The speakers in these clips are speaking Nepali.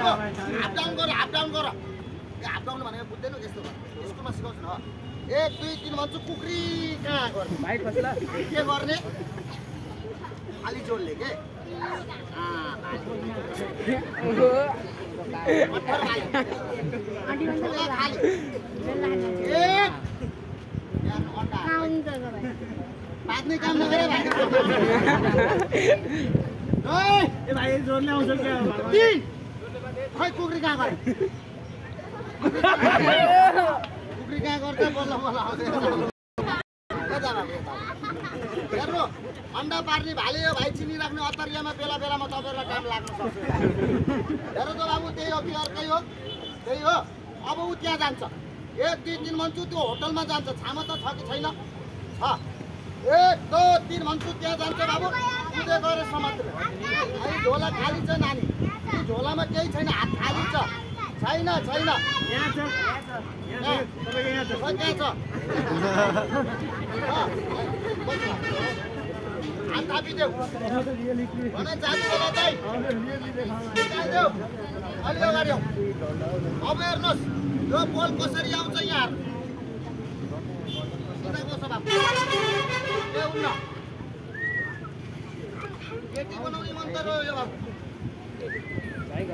हाफ डाउन गर हाफ डाउन गर हाफ डाउन भनेको बुझ्दैन यस्तो गर स्कुलमा सिकाउँछु न एक दुई तिन भन्छु कुक्री कहाँ गर्ने के गर्ने खाली जोडले के। बाँध्ने काम नगरे भाइ ए भाइ जोड्ने आउँछ क्या खै कुक्री कहाँ गरे कुक्री कहाँ गर्छ? बल्ल बल्ल। हेर्नु अन्डा पार्ने भाले हो भाइ चिनिराख्ने अतरियामा बेला बेलामा तपाईँहरूलाई टाइम लाग्न सक्छ। हेर्नु त बाबु त्यही हो कि अर्कै हो त्यही हो। अब ऊ त्यहाँ जान्छ। एक दुई तिन भन्छु त्यो होटलमा जान्छ। छामा त छ कि छैन? छ। एक दुई तिन भन्छु त्यहाँ जान्छ बाबु। कुदे गएर है झोला खाली छ नानी। यो झोलामा केही छैन हात खाली छ। छैन छैन। हात थापिदेऊ। भन जानु होला चाहिँ। निकालिदेऊ अलि अगाडि आऊ। अब हेर्नुहोस् यो बल कसरी आउँछ यहाँ? केटी बनाउने मन त रह्यो यो। बाबु है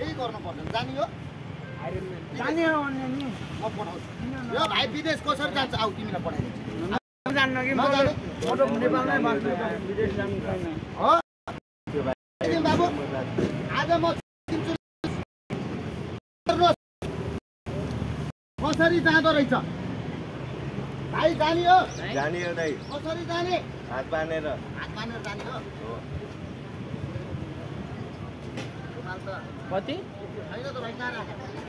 यही गर्नु पर्दैन जाने हो जाने हो नि म पठाउँछु भाइ विदेश कसरी जान्छ आऊ तिमीलाई पठाइदिन्छु जान्न कि नेपालमै बस्छु विदेश जानु छैन हो बाबु आज म। कसरी जाँदो रहेछ भाइ जाने हो जाने हो दाइ कसरी जाने हात बाँधेर हात बाँधेर जाने हो हो कति छैन त भाइ कहाँ राखेको यहाँ।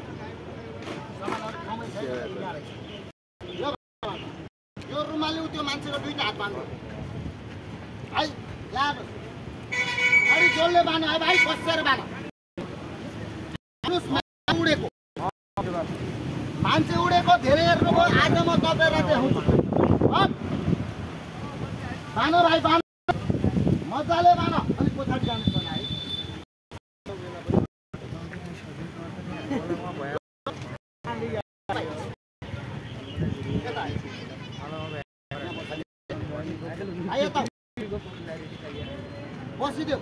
यो रुमाल। यो रुमालले उ त्यो मान्छेको दुईटा हात बाँध्नु भाइ ल्याएर अलिक जोडले बाँध है भाइ कसेर बाँध हेर्नुहोस्, मान्छे उडेको। मान्छे उडेको धेरै हेर्नुभयो आज म तपाईँलाई देखाउँछु। बाँध भाइ बाँध। मजाले बाँध। अलिक पछाडि जानु पर्ने है। बसिदेऊ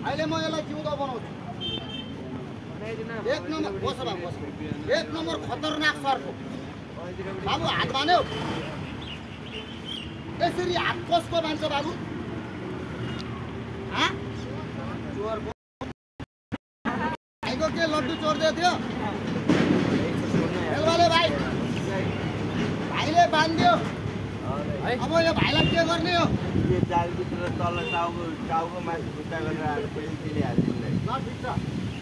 अहिले म यसलाई जिउँदो बनाउँछु। एक नम्बर बस बाबु बस एक नम्बर खतरनाक सर्को बाबु हात बान्यो यसरी हात कसको बान्छ बाबु? भाइको के लड्डु चोरिदिएको थियो? भाइ। भाइले बान्दियो अब यो भाइलाई के गर्ने हो? यो जालभित्र तल टाउको टाउको माथि खुट्टा गरेर हालेर पछि त्यसले हालिदिनु छ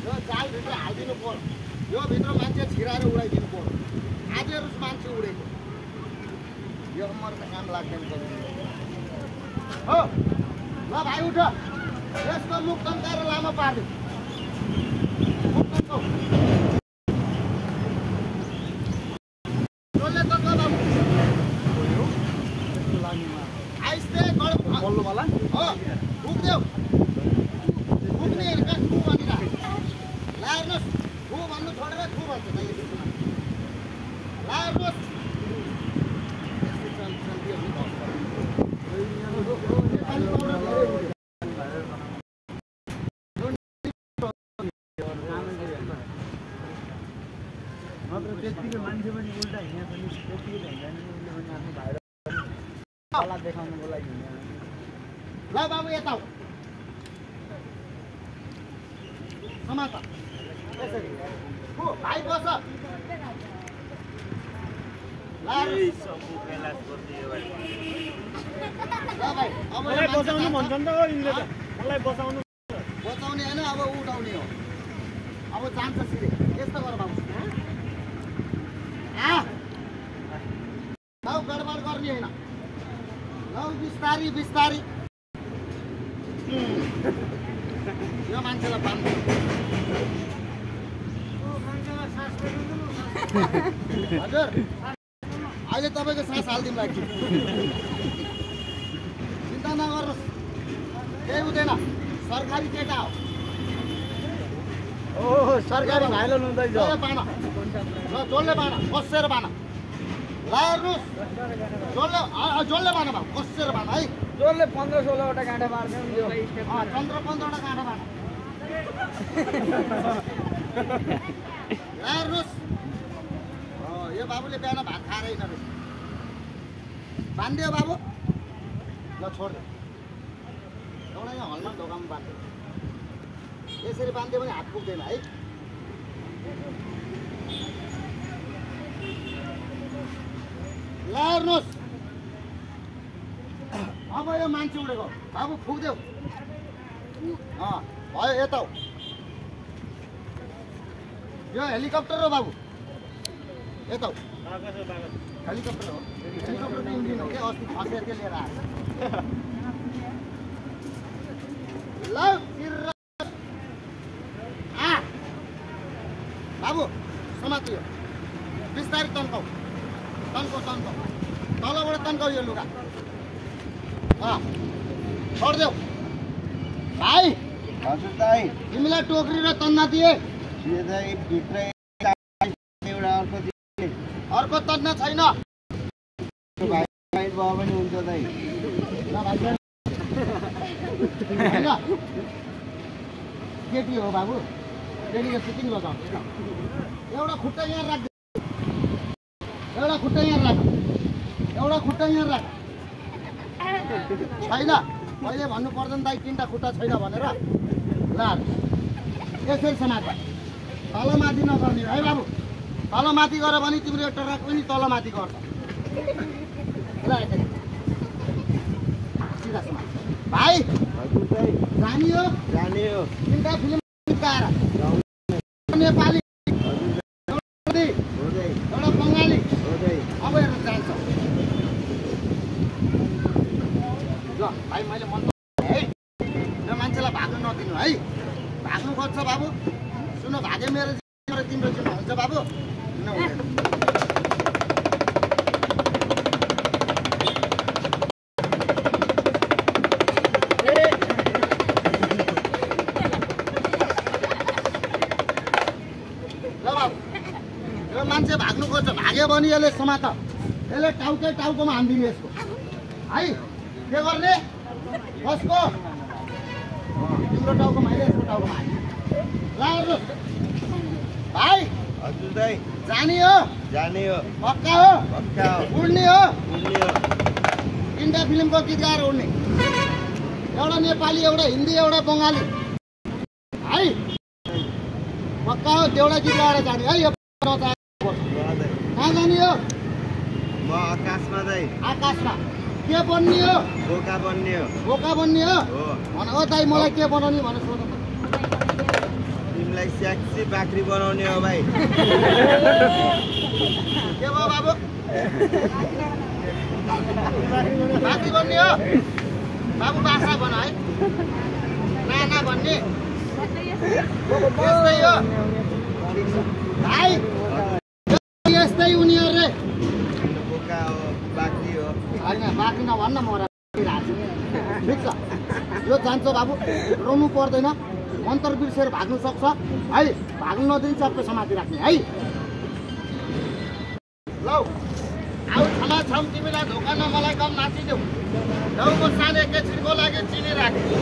यो जालभित्र हालिदिनु पर्यो यो भित्र मान्छे छिराएर उडाइदिनु पर्यो आजहरू मान्छे उडेको। यो मर त काम लाग्दैन। हो ल भाइ उठ। यसको मुख तन्काएर लामो पारिदियो मुख तन्काउ। जसले तन्काउ बाबु। आइस्ते गरम बल्लोवाला हो पुग्देऊ पुग्ने कहाँ छु भनेर ला हेर्नुहोस् छु भन्नु छोडेर छु भन्छ त यो चिजमा। ला हेर्नुहोस् यस्तो चल- चल्ती हो नि त। नेपाली पाउडर धेरै हुन्छ। त्यत्तिकै मान्छे पनि उल्टा हिँडेको पनि त्यत्तिकै त हिँड्दैन नि उसले पनि आफ्नो कला देखाउनुको लागि हिँडेन ल बाबु यता हो। समात हो भाइ बस। मलाई बचाउनु। भन्छ नि त हो त। मलाई बचाउनु। बचाउने होइन अब उठाउने हो। अब जान्छ सिधै। गर्ने होइन ल बिस्तारी बिस्तारी यो मान्छेलाई बाँध्नु हजुर अहिले तपाईँको सास हालिदिउँ लाग्यो चिन्ता नगर्नुहोस् केही हुँदैन सरकारी केटा हो ओ सरकारी भाइलो नुँदैछ पाना ल चोल्ले बाना बसेर बाना ला हेर्नुहोस् जसले जसले बान भयो कसेर बान है? जसले पन्ध्र सोह्रवटा गाँठा पार्छ नि त्यो अँ, पन्ध्र पन्ध्रवटा काँडा बान ला हेर्नुहोस् यो बाबुले बिहान भात खाएर रहेछ बानिदियो बाबु। ल छोडिदियो एउटा यहाँ हलमा ढोकामा बाँध्यो। यसरी बाँधिदियो भने हात पुग्दैन है? ल हेर्नुहोस् अब यो मान्छे उडेको। बाबु फुक्देऊ। भयो यता यो हेलिकप्टर हो बाबु। यता हेलिकप्टर हो। हेलिकप्टरको इन्जिन हो क्या अस्ति खसेर लिएर आएको ल चिर्र आ बाबु समातियो बिस्तारै तन्काउ तन्काउ तन्काउ तलबाट तन्काउ यो लुगा अँ छोडिदेऊ भाइ हजुर दाइ तिमीलाई टोक्री र तन्ना दिए एउटा अर्को अर्को तन्ना छैन भयो भने हुन्छ। होइन केटी हो बाबु. केटीको सिटिङ लगाउनु एउटा खुट्टा यहाँ राख एउटा खुट्टा यहाँ राख. एउटा खुट्टा यहाँ राख. छैन। मैले भन्नु पर्दैन दाइ तिनवटा खुट्टा छैन भनेर। ल यसरी समाज तलमाथि नगर्ने है बाबु। तलमाथि गर भने तिम्रो एउटा राख पनि तलमाथि गर्छ। ल यसरी। सिधा समाज भाइ जानी हो? जाने हो। तिनवटा फिल्म नेपाली हजुर हिन्दी, हो दाइ एउटा बङ्गाली हो दाइ अब हेर्नु जान्छ ल भाइ मैले मन पराएँ है यो मान्छेलाई भाग्नु नदिनु है भाग्नु खोज्छ बाबु सुन भागे मेरो जिम्मा र तिम्रो जिम्मा हुन्छ बाबु किन हुँदैन? ल बाबु यो मान्छे भाग्नु खोज्छ भाग्यो भने यसले समात यसले टाउकै टाउकोमा हानिदिने यसको है के गर्ने कसको तिम्रो टाउकोमा होइन यसको टाउकोमा हान्ने ल हेर्नुहोस् भाइ हजुर दाइ जाने हो जाने हो पक्का हो पक्का हो उड्ने हो उड्ने हो तिनवटा फिल्मको गीत गाएर उड्ने एउटा नेपाली एउटा हिन्दी एउटा बङ्गाली है पक्का हो एउटा गीत जाने है यो कहाँ जाने हो म आकाशमा दाइ आकाशमा के बन्ने हो? बोका बन्ने हो. बोका बन्ने हो? भन हो दाइ मलाई के बनाउने भनेर सोध त। तिमीलाई स्याक्सी बाख्री बनाउने हो भाइ के भयो बाबु? बाँकी बन्ने हो? बाबु बाख्रा बन है नाना भन्ने यस्तै हो भाइ यस्तै उनीहरूले होइन बाँकी नभन्न म ठिक छ यो जान्छ बाबु रोनु पर्दैन मन्त्र बिर्सेर भाग्नु सक्छ है भाग्नु नदिन सबै समाति राख्ने है लौ आऊ क्षमा छौँ तिमीलाई धोका न मलाई कम नाचिदेऊ लौ म सानो एकैछिनको लागि चिनी राख्छु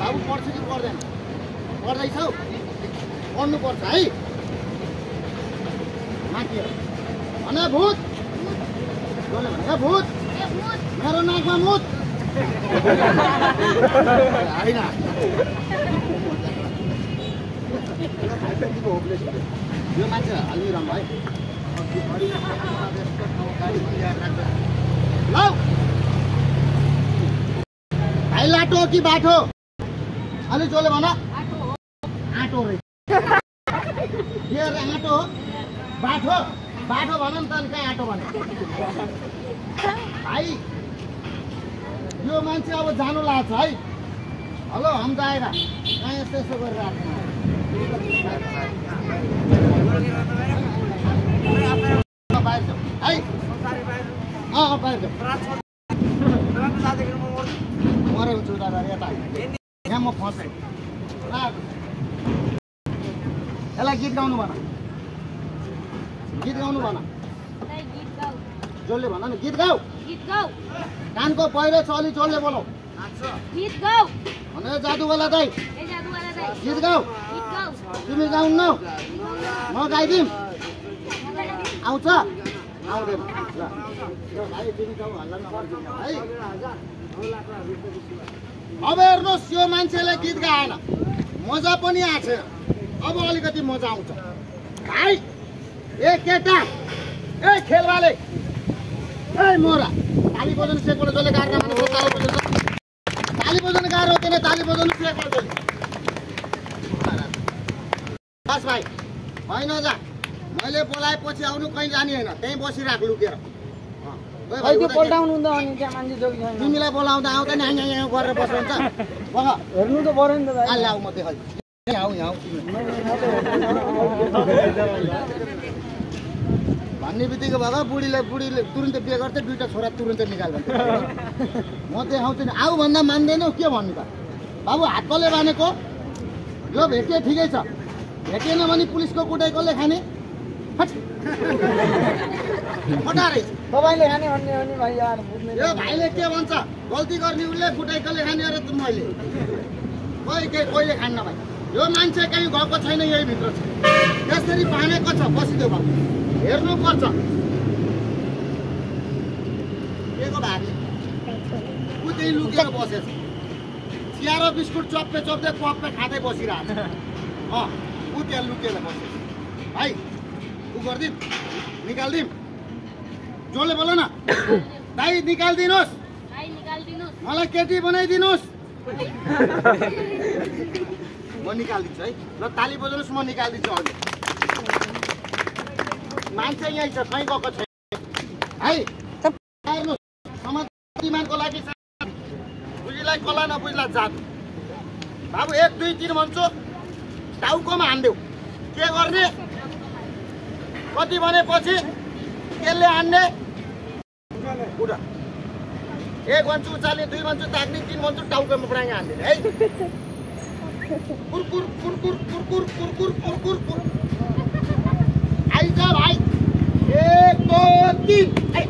बाबु पढ्छ कि पढ्दैन पढ्दैछौ पढ्नुपर्छ है? माथि। भने भूत। जसले भने "ए भूत। मेरो नाकमा मुत। होइन। यो मान्छे है भाइ लाटो कि बाटो? अलिक जोले भन आँटो रहेछ के अरे आँटो। हो बाटो भन नि त अनि कहाँ आँटो भने। भाइ यो मान्छे अब जानु लाग्छ है। हेलो हम जाएर कहाँ यस्तो यस्तो गरेर आएको बाहिर जाऊ है? अँ अँ बाहिर जाऊ। मरे हुन्छु दादा यता। यहाँ म फसेँ। यसलाई गीत गाउनु भन गीत गाउनु भन। जसले भन न गीत गाऊ। कानको पहिरो चली चोलले बोलाऊ भने जादुवाला दाइ गीत गाऊ। तिमी गाउनु न। म गाइदिउँ आउँछ। आउँदैन अब हेर्नुहोस् यो मान्छेले गीत गाएन। मजा पनि आएको छैन। अब अलिकति मजा आउँछ। भाइ! ए केटा! ए खेलवाले ए मोरा! ताली बजाउनु सेकबाट जसले गाड्न मान्छे ताली बजाउनु ताली बजाउनु गाह्रो हुँदैन ताली बजाउनु सेकबाट जसले। बस भाइ होइन जा। मैले बोलाएपछि आउनु कहीँ जाने होइन। त्यहीँ बसिराख लुकेर। त तिमीलाई बोलाउँदा आउँदा नि यहाँ यहाँ गरेर बस्नुहुन्छ। बग हेर्नु त पऱ्यो नि त आऊ म देखाइ आऊ यहाँ भन्ने बित्तिकै भएर बुढीले बुढीले तुरुन्तै बिहे गर्छ दुइटा छोरा तुरुन्तै निकाल भन्छ म देखाउँछु नि आऊ भन्दा मान्दैनौ के भन्नु त? बाबु हात कसले बानेको? यो भेटिए ठिकै छ। भेटिएन भने पुलिसको कुटाइ कसले खाने? तपाईँले खाने भन्ने हो नि भाइ यो भाइले के भन्छ? गल्ती गर्ने उसले कुटाइ कसले खाने अरे त मैले? कोही के कहिले खान्न भाइ? यो मान्छे कहीँ गएको छैन यही भित्र छ। त्यसरी बानेको छ बसिदेऊ बाबु। हेर्नुपर्छ। ऊ त्यही लुकेर बसेछ। चिया र बिस्कुट चप्पे चप्पे पप्पे खाँदै बसिरहेको छ अँ ऊ त्यहाँ लुकेर बसेछ। भाइ ऊ गरिदिउँ। निकालिदिउँ। जसले बोल न। दाइ निकालिदिनुहोस्। मलाई केटी बनाइदिनुहोस्। म निकालिदिन्छु है। ल ताली बजाउनुहोस् म निकालिदिन्छु हजुर मान्छे यहीँ छ। कहीँ गएको छैन है समाजमानको लागि बुझीलाई कला नबुझ्ला जात बाबु एक दुई तिन भन्छु। टाउकोमा हान्देऊ। के गर्ने? कति भनेपछि त्यसले हान्ने? उठ। एक भन्छु उचाल्ने दुई भन्छु ताक्ने तिन भन्छु टाउकोमा पुऱ्याइ हान्दिने। है? कुरकुर कुरकुर कुरकुर कुरकुर कुरकुर कुर आइज भाइ एक दो तिन है।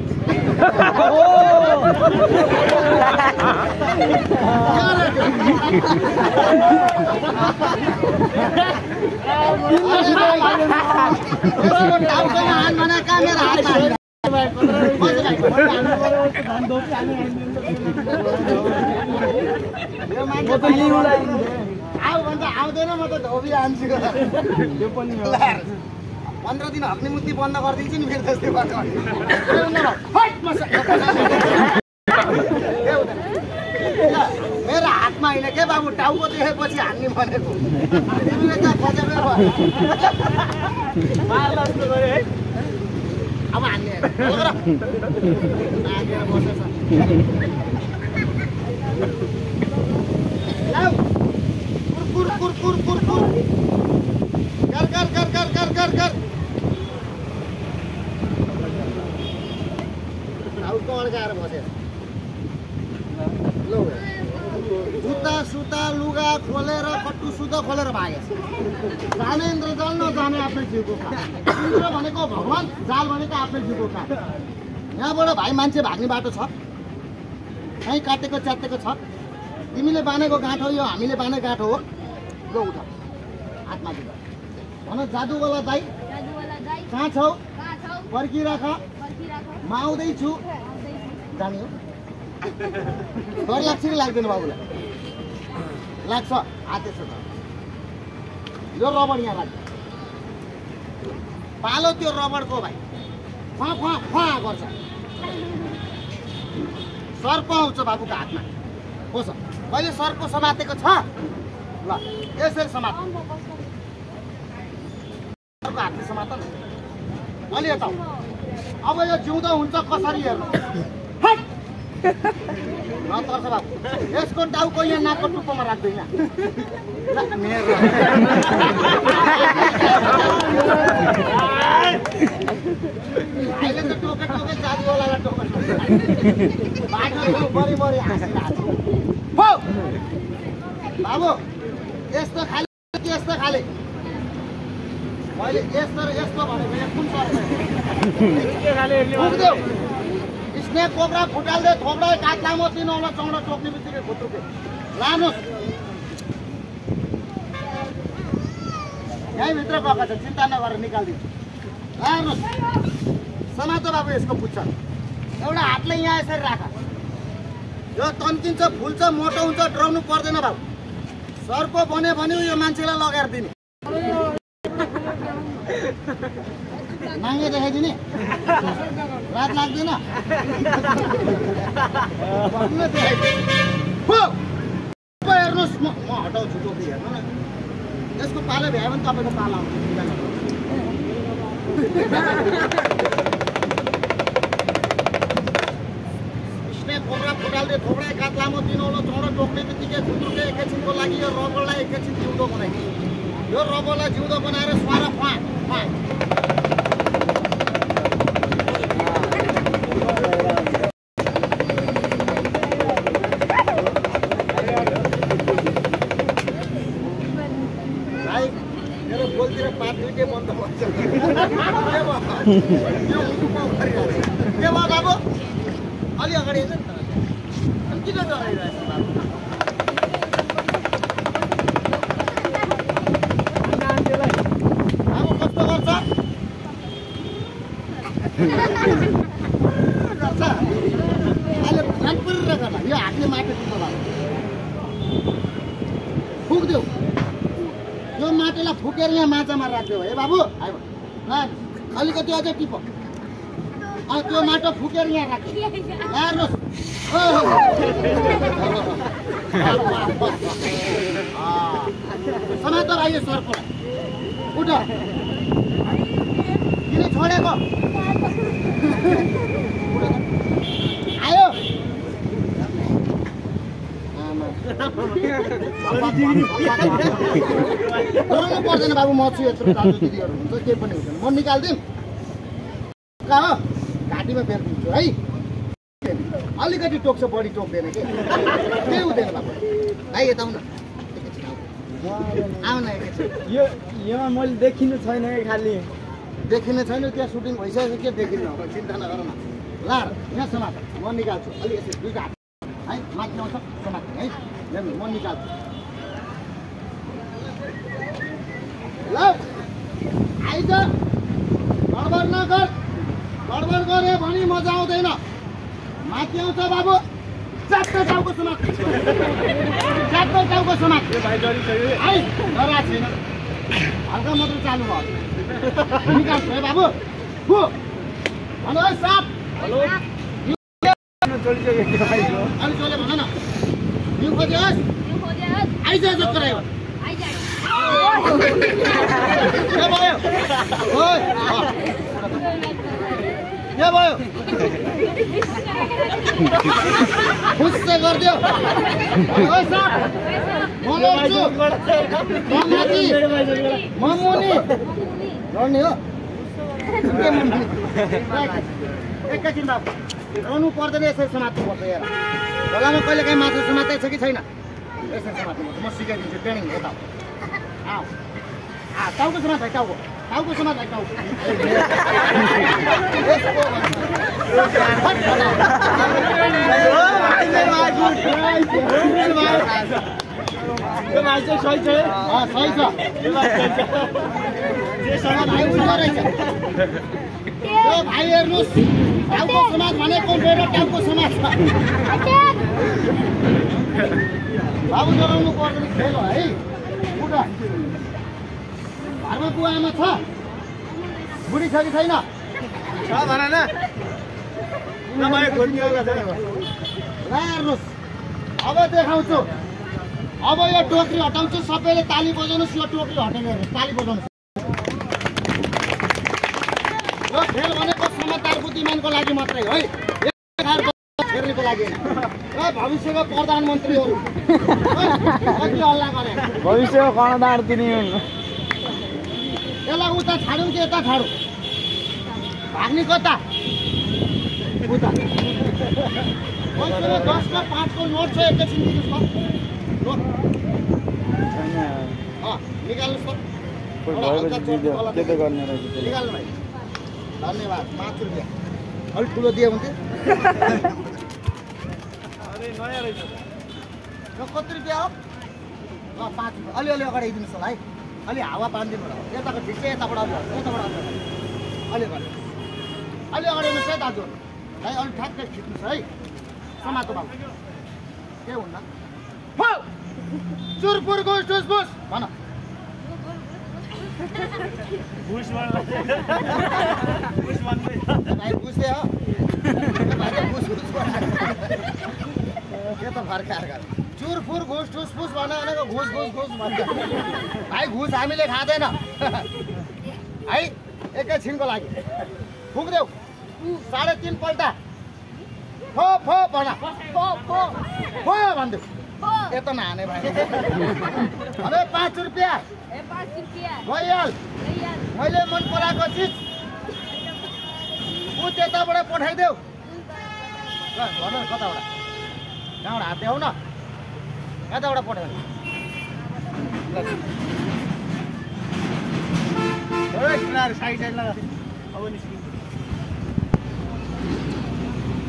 यसो टाउकोमा हान भने कहाँ मेरो हातमा हान्ने? बस भाइ। यो मान्छे आऊ भन्छ आउँदैन म त धोबी हान्छु त्यो पनि पन्ध्र दिन हक्ने मुक्ति बन्द गरिदिन्छु नि हुँदैन? ल, मेरो हातमा होइन के बाबु टाउको देखेपछि हान्ने भनेको। जस्तो अब हान्ने। ल, गर। कुर कुर जुत्ता सुत्ता लुगा खोलेर कट्टु सुत्ता खोलेर भागेछ जाने इन्द्र जाल नजाने आफ्नै जिउको इन्द्र भनेको भगवान् जाल भनेको आफ्नै जिउको काम यहाँबाट भाइ मान्छे भाग्ने बाटो छ कहीँ काटेको च्यातेको छ तिमीले बानेको गाँठो यो हामीले बानेको गाँठो हो। ल उठ। हातमा भन जादुवाला दाई। कहाँ छौ? पर्खिराख म आउँदैछु जाने हो। डर लाग्छ कि लाग्दैन बाबुलाई? लाग्छ। हात यसो गर। यो रबड यहाँ पालो त्यो रबडको भाइ। खुवा खुवा खुवा गर्छ। सर्प आउँछ बाबुको हातमा। बस। मैले सरको समातेको छ। ल यसरी समात। सरको हातले समात न अलि यता। अब यो जिउँदो हुन्छ कसरी हेर्नु? हट! नतर्छ बाबु यसको टाउको यहाँ नाकको टुप्पोमा राख्दैन? मेरो। त टोके टोके जादुवालालाई टोके बाटो बाबु यस्तो खाले यस्तो खाले। मैले यस्तो र यस्तो भनेको कुन पुग्देऊ स्नेक कोब्रा फुटाल्दै थोप्डा काट लामो तिन औँला चौडा टोक्ने बित्तिकै खुत्रुके लानुहोस् यहीँभित्र गएको छ चिन्ता नगरेर निकालिदिन्छु लानुहोस् समातो बाबु यसको पुच्छ एउटा हातले यहाँ यसरी राख। यो तन्किन्छ फुल्छ मोटो हुन्छ डराउनु पर्दैन बाबु। सर्पो बन्यो भने यो मान्छेलाई लगाएर दिने। नाङ्गे देखाइदिने रात लाग्दैन हेर्नुहोस् म म हटाउँछु टोपी हेर्नु न यसको पालो भ्यायो भने तपाईँको पालो आउँछ चिन्ता नगर्नुहोस्। स्नेक कोब्रा फुटाल्दै थोप्डा कात लामो दिनौलो चौडो टोक्ने बित्तिकै खुद्रुके एकैछिनको लागि यो रबरलाई एकैछिन जिउँदो बनाइदियो यो रबरलाई जिउँदो बनाएर स्वार बन्द भन्छ के बाबु? अलि अगाडि किन डराइरहेछ बाबु बाबु कस्तो गर्छ गर्छ अहिले रामपुर गर्दा यो हातले माटो टिप्नु बाबु फुक्देऊ यो माटोलाई फुकेर यहाँ माछामा राखिदेऊ है बाबु आयो ल अलिकति अझै टिप त्यो माटो फुकेर यहाँ राख्यो। अँ। समातो आइयो सर्पलाई उठ। किन छोडेको। आयो। पर्दैन बाबु म छु यत्रो दाजु दिदीहरू हुन्छ केही पनि हुँदैन। म निकालिदिउँ। हो घाँटीमा बेरिदिन्छु है? अलिकति टोक्छ बढी टोक्दैन कि? केही हुँदैन बाबु। भाइ यता आउन। एकैछिन आऊ। आऊ न एकैछिन। यो योमा मैले देखिनु छैन खालि। देखिने छैन त्यहाँ सुटिङ भइसकेको के देखिन्न अब? चिन्ता नगर न। ल यहाँ समात म निकाल्छु। अलि यसरी दुईवटा हात है माथि आउँछ समात है? हेर्नु म निकाल्छु। ल आइज। गडबड नगर। गडबड गऱ्यो भने मजा आउँदैन। माथि आउँछ बाबु। च्यात्तो टाउको समात च्यात्तो टाउको समात है डरा छैन। हल्का मात्रै चालु भयो। निकाल्छु है बाबु। हो हेलो साप। हेलो चलिसकेको भाइको अलि जसले भन न यो खोज्योस् आइज जस्तो रह्यो के भयो ओइ, अँ। के भयो खुस्से गरिदियो ओइ साप म लड्छु म माथि म मुनि हो? एकैछिन बाबु रहनु पर्दैन यसरी समात्नु पर्छ यार खोलामा कहिले काहीँ माछा समातेको छ कि छैन यसरी समात्नु पर्छ म सिकाइदिन्छु ट्रेनिङ यता आऊ टाउको समात है टाउको टाउको समात है टाउको भाइ हेर्नुहोस् टाउको समाज भनेको मेरो टाउको समाज बाबु डराउनु पर्दैन खेल हो उठ घरमा बुवा छ बुढी छ कि छैन छ भन न ल हेर्नुहोस्। अब देखाउँछु। अब यो टोकरी हटाउँछु। सबैले ताली बजाउनुहोस्। यो टोकरी हटेर हेर्नुहोस्। ताली बजाउनुहोस्। यो खेल भनेको समझदार बुद्धिमानको लागि मात्रै है फेर्नेको लागि। र भविष्यको प्रधानमन्त्रीहरू। कति हल्ला गरे। भविष्यको कर्णधार तिनी हुन्। यसलाई उता छाडौँ कि यता छाडौँ? भाग्ने कता? उता। दसको पाँचको नोट छ एकैछिन दिनुहोस् न नोट। निकाल्नुहोस् रहेछ? निकाल्नु भाइ। धन्यवाद पाँच रुपियाँ। अलिक ठुलो दियो भने यो कति रुपियाँ हो? अँ पाँच रुपियाँ। अलिअलि अगाडि दिनुहोस् होला है। अलि हावा पानिदिनु होला। यताको ठिक चाहिँ यताबाट अलि यताबाट अलि। अलि अगाडि। अलि अगाडि हेर्नुहोस् है दाजु। भाइ अलिक ठ्याक्कै खिच्नुहोस् है। के हुन्न! चुरपुर घुस भन बुझ्दै हो त फर्काएर चुरफुर घुस ठुस फुस भनेको घुस घुस घुस भन्छ भाइ घुस हामीले खाँदैन है एकैछिनको लागि फुक्देऊ साढे तिनपल्ट फो फो भन फो भनिदेऊ यता नहाने भाइ अरे पाँच रुपियाँ। भइहाल मैले मन पराएको चिज। ऊ त्यताबाट पठाइदेऊ। भन कताबाट? कहाँबाट हात देऊ न। कताबाट पठाउने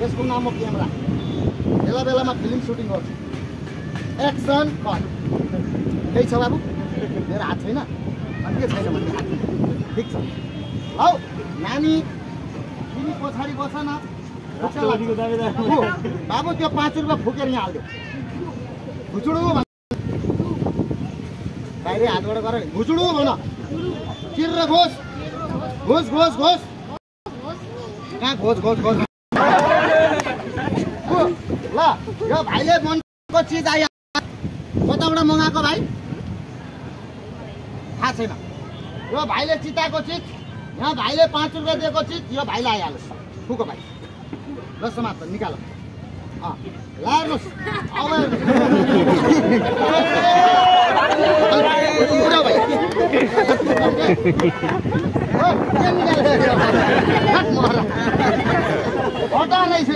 यसको नाम हो क्यामेरा। बेला बेलामा फिल्म सुटिङ गर्छु। एक्सन कट केही छ बाबु? मेरो हात छैन। अनि के छैन भन्ने हात ठिक छ। हौ नानी तिमी पछाडि बस न। बाबु त्यो पाँच रुपियाँ फुकेर यहाँ हालिदियो घुचुडु भन। बाहिर हातबाट गर। घुचुडु भन। चिर्र घोष। घोष घोष घोष। कहाँ घोष घोष घोष ऊ, ल यो भाइले मनको चिज आयो। कताबाट मगाएको भाइ? थाहा छैन। यो भाइले चिताएको चिज यहाँ भाइले पाँच रुपियाँ दिएको चिज यो भाइलाई आइहाल्नुहोस् फुको भाइ। ल समात निकाल। अँ ल हेर्नुहोस्। अब भाइ। हटा नै छु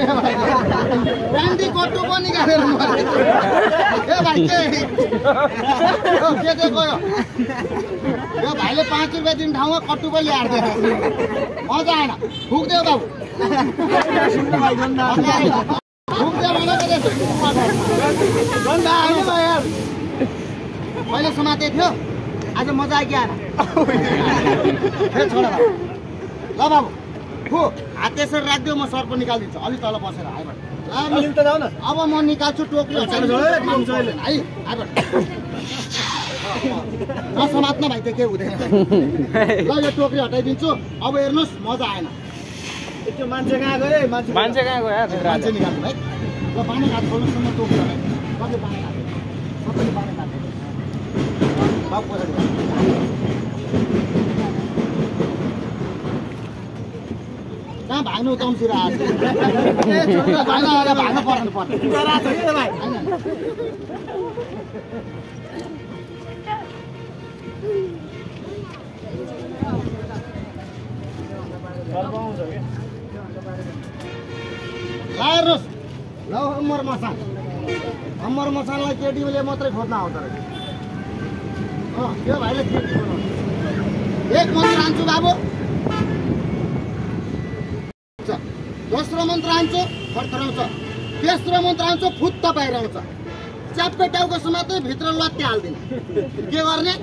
कट्टु पनि मरेको ए भाइ के? के दिएको यो भाइले पाँच रुपियाँ दिने ठाउँमा कट्टु पनि ल्याएर मजा आएन। फुक्दियो बाबु। मैले समातेको थियो। आज मजा बाबु। ल बाबु। फु हात त्यसरी राखिदियो म सर्प निकालिदिन्छु। अलिक तल बसेर ल, अब म निकाल्छु टोक्री हटाएर है नसमात्न भाइ त्यो केही हुँदैन। ल यो टोक्री हटाइदिन्छु। अब हेर्नुहोस् मजा आएन। मान्छे कहाँ गयो? मान्छे कहाँ गयो? मान्छे निकाल्नु है ल पानी खाएको खोल्नुहोस् न म टोक्री हटाइदिन्छु। कति पानी खाएको सबैले पानी खाएको बाबु पछाडि कहाँ भाग्नु तम्सिर आएको भाग्न आएर भाग्नु पर्नु पर्ने होइन, ल मसान। अम्मर मसानलाई केटीले मात्रै खोज्न आउँदो रहेछ। अँ त्यो भाइले केटी एक मन्त्र आन्छु बाबु छ। दोस्रो मन्त्र आन्छु फर्फराउँछ तेस्रो मन्त्र आन्छु फुत्त बाहिर आउँछ च्याप्पे टाउको समात्दै भित्र लत्ते हालिदिने। के गर्ने?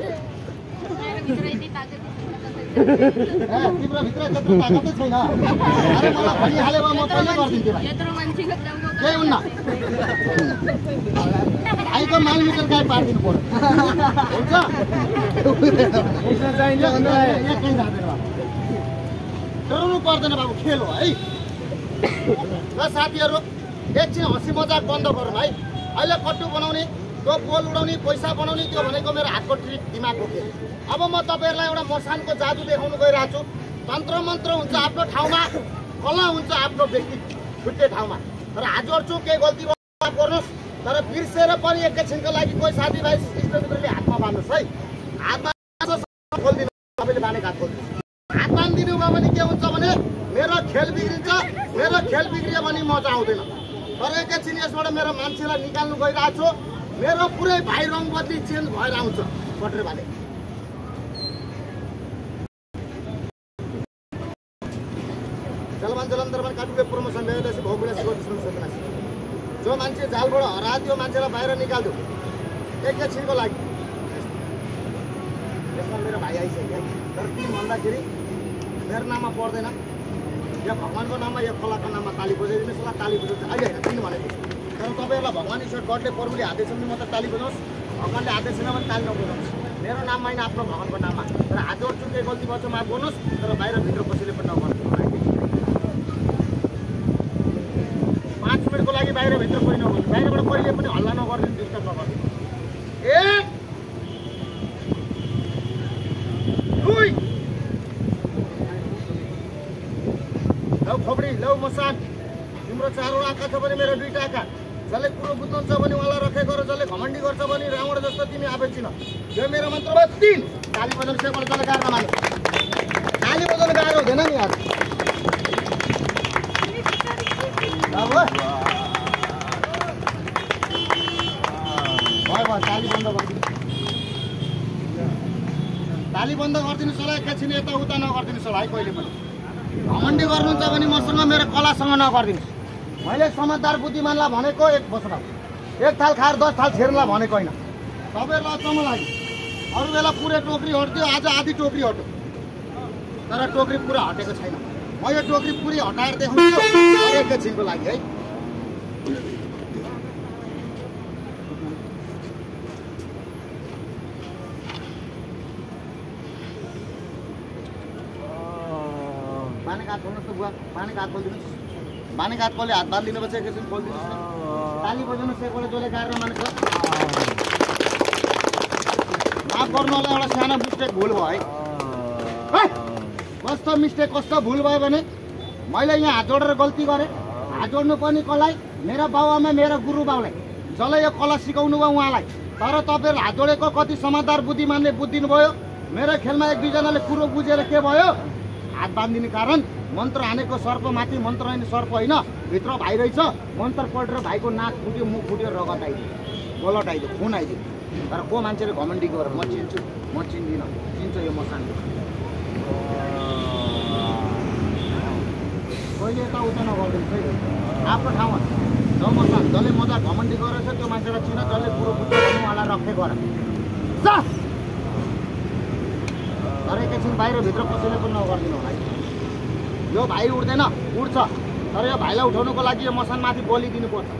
तिम्रो भित्र त्यत्रो ताकतै छैन। अरे मलाई भनिहाल्यो भने म तैँले गरिदिन्थेँ भाइ। यत्रो मान्छेको टाउको केही हुन्न? भाइको माल मिटर गाई पारिदिनु पर्यो। हुन्छ? डराउनु पर्दैन बाबु खेल हो है। ल साथीहरू एकछिन हँसी मजाक बन्द गरौँ है। अहिले कट्टु बनाउने त्यो पोल उडाउने पैसा बनाउने त्यो भनेको मेरो हातको ट्रिक दिमागको खेल। अब म तपाईँहरूलाई एउटा मसानको जादु देखाउनु गइरहेको छु। तन्त्र मन्त्र हुन्छ आफ्नो ठाउँमा कला हुन्छ आफ्नो व्यक्ति छुट्टै ठाउँमा। तर छु केही गल्ती गर्नुहोस् तर बिर्सेर पनि एकैछिनको लागि कोही साथीभाइ इष्टमित्रले हातमा बाँध्नुहोस् है। हातमा खोलिदिनु तपाईँले हात खोलिदिनुहोस्। हात बाँधिदिनु भयो भने के हुन्छ भने मेरो खेल बिग्रिन्छ खेल बिग्रियो भने मजा आउँदैन। तर एकैछिन यसबाट मेरो मान्छेलाई निकाल्नु गइरहेको छु। मेरो पुरै भाइ रङ बदली चेन्ज भएर आउँछ। बट्रे भाले। जलवान जलन्दरमान काटुले प्रमोसन जो मान्छे जालबाट हरा त्यो मान्छेलाई बाहिर निकाल्दो एकैछिनको लागि। यसमा मेरो भाइ आइसक्यो। तर के भन्दाखेरि मेरो नाममा पर्दैन। यो भगवान्को नाममा यो खोलाको नाममा ताली बजाइदिनुहोस् होला। ताली बजाउँछ अहिले होइन किन भनेको तर तपाईँहरूलाई भगवान् ईश्वर गडले प्रभुले हात दिएछ भने ताली बजाउनुहोस् भगवान्ले हात दिएछ भने ताली नबजाउनुहोस् मेरो नाममा होइन आफ्नो भगवान्को नाममा। तर आज चुके गल्ती गर्छ माफ गर्नुहोस् तर बाहिरभित्र कसैले पनि नगर्नु पाँच मिनटको लागि बाहिरभित्र कोही नगर्नु बाहिरबाट कहिले पनि हल्ला नगरिदिनु डिस्टर्ब नगरिदिनु। एक दुई लौ खोपडी लौ मसान। तिम्रो चारवटा आँखा छ भने मेरो दुईवटा आँखा। जसले कुरो बुझ्नुहुन्छ भने उहाँलाई रखे गर जसले घमण्डी गर्छ भने रावण जस्तो तिमी आफै चिन यो मेरो मन्त्र भयो तिन ताली बजाउनु सेबाट जसले गाह्रो माने ताली बजाउनु गाह्रो हुँदैन नि अब? भयो भयो ताली बन्द गरिदिनु ताली बन्द गरिदिनुहोस् होला एकैछिन यता उता नगरिदिनुहोस् होला है कहिले पनि। घमण्डी गर्नुहुन्छ भने मसँग मेरो कलासँग नगरिदिनुहोस्। मैले समझदार बुद्धिमानलाई भनेको एक बस्न एक थाल खाएर दस थाल छेर्नलाई भनेको होइन। तपाईँहरूलाई अचम्म लाग्यो। अरू बेला पुरै टोकरी हट्थ्यो आज आधी टोकरी हट्यो। तर टोकरी पुरा हटेको छैन। म यो टोकरी पुरै हटाएर देखाउँछु। एकैछिनको लागि है बानेको हात बानेको हात खोलिदिनुहोस् बानेको हात कसले हात बाँधिदिनुपर्छ एकैछिन खोलिदिनुहोस् न। ताली बजाउनुहोस् एकपल्ट जसले गाह्रो मानेको माफ गर्नु होला एउटा सानो मिस्टेक भुल भयो है! कस्तो मिस्टेक कस्तो भुल भयो भने मैले यहाँ हात जोडेर गल्ती गरेँ। हात जोड्नु पनि कसलाई? मेरो बाबुआमा मेरो गुरु बाउलाई। जसले यो कला सिकाउनु भयो उहाँलाई। तर तपाईँहरू हात जोडेको कति समझदार बुद्धिमानले बुझिदिनु भयो मेरो खेलमा एक दुईजनाले कुरो बुझेर के भयो? हात बाँधिदिने कारण मन्त्र हानेको सर्पमाथि मन्त्र हाने सर्प होइन भित्र भाइ रहेछ मन्त्र पल्टेर भाइको नाक फुट्यो मुख फुट्यो रगत आइदियो। गलत आइदियो खुन आइदियो। तर को मान्छेले घमण्डी गरेर म चिन्छु म चिन्दिनँ। चिन्छ यो मसान। कहिले यता उता नगरिदिनुहोस् है आफ्नो ठाउँमा। जो मसान जसले मजा घमण्डी गरेछ त्यो मान्छेलाई चिन जसले कुरो उहाँलाई रखे गर। तर एकैछिन बाहिरभित्र कसैले पनि नगरिदिनु होला यो भाइ उठ्दैन उठ्छ। तर यो भाइलाई उठाउनुको लागि यो मसानमाथि बलि दिनुपर्छ।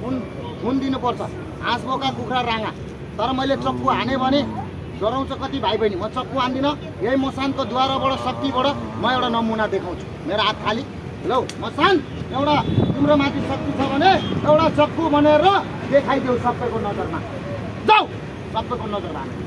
खुन खुन दिनुपर्छ। हाँस बोका कुखुरा राँगा तर मैले चक्कु हाने भने डराउँछ कति भाइ बहिनी। म चक्कु हान्दिनँ यही मसानको द्वाराबाट शक्तिबाट म एउटा नमुना देखाउँछु। मेरो हात खाली। लौ मसान एउटा तिम्रो माथि शक्ति छ भने एउटा चक्कु भनेर देखाइदेऊ सबैको नजरमा। जाऊ सबैको नजरमा खाली बजाउ सेपल जसले गाड्न मान्छ ताली बजाउनु न एकपल्ट एकछिन सबले क्यामेरा बन्द गरिदिनुहोस्। फोनको नहाल्नुहोस् है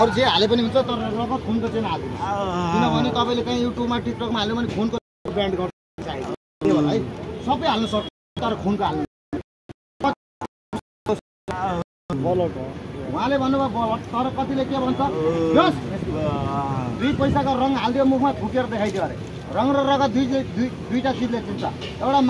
अरू जे हाले पनि हुन्छ तर रगत खुनको चाहिँ नहालिदिनुहोस् किनभने तपाईँले कहीँ युट्युबमा टिकटकमा हाल्यो भने खुनको ब्रान्ड गर्छ चाहिएको त्यही भएर है सबै हाल्नु सक्छ तर खुनको हाल्नु उहाँले भन्नुभयो बलट तर कतिले के भन्छ? दुई पैसाको रङ हालिदियो मुखमा थुकेर देखाइदियो अरे। रङ र रगत दुई दुई दुईवटा चिजले चिन्छ। एउटा